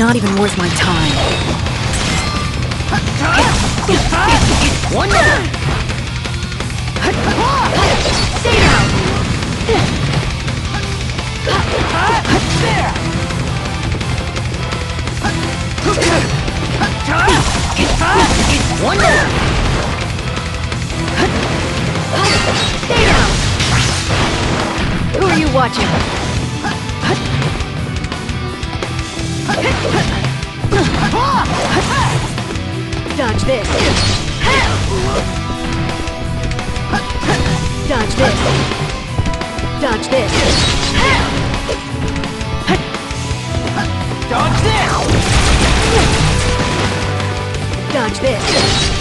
not even worth my time. One down! Stay down! One down! Stay down! Who are you watching? Dodge this.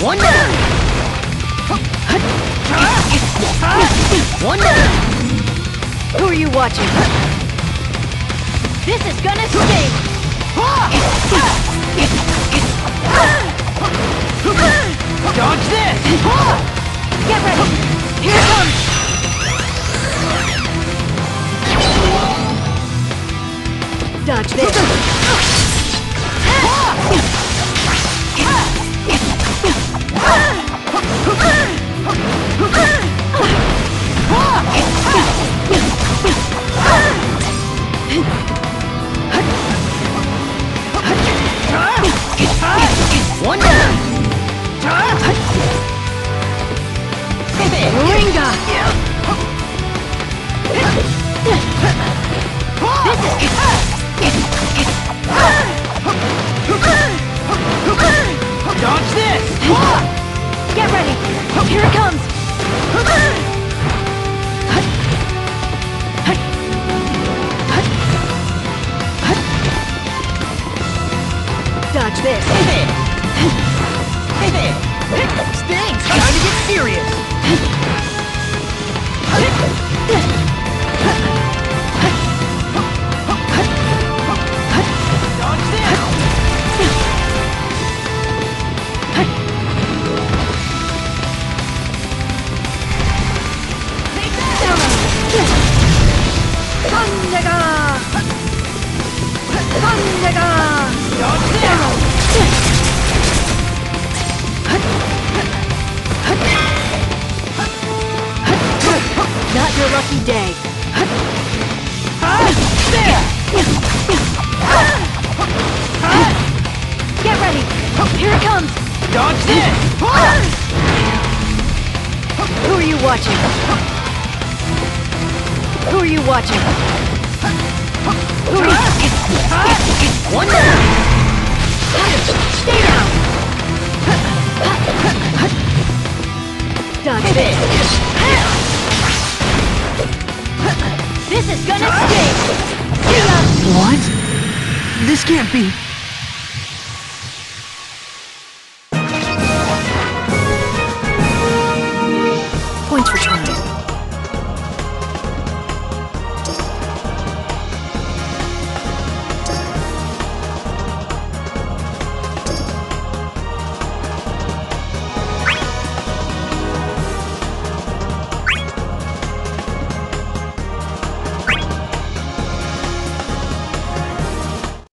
One! One! Who are you watching? This is gonna sting! Dodge this! One down! Ringa! There. Stinks! Time to get serious! Dodge this! Take that! Thundergun! Thundergun! Dodge this! Dodge this! Who are you watching? Who are you watching? Who are you? One down! Stay down! Dodge this! This is gonna sting! What? This can't be...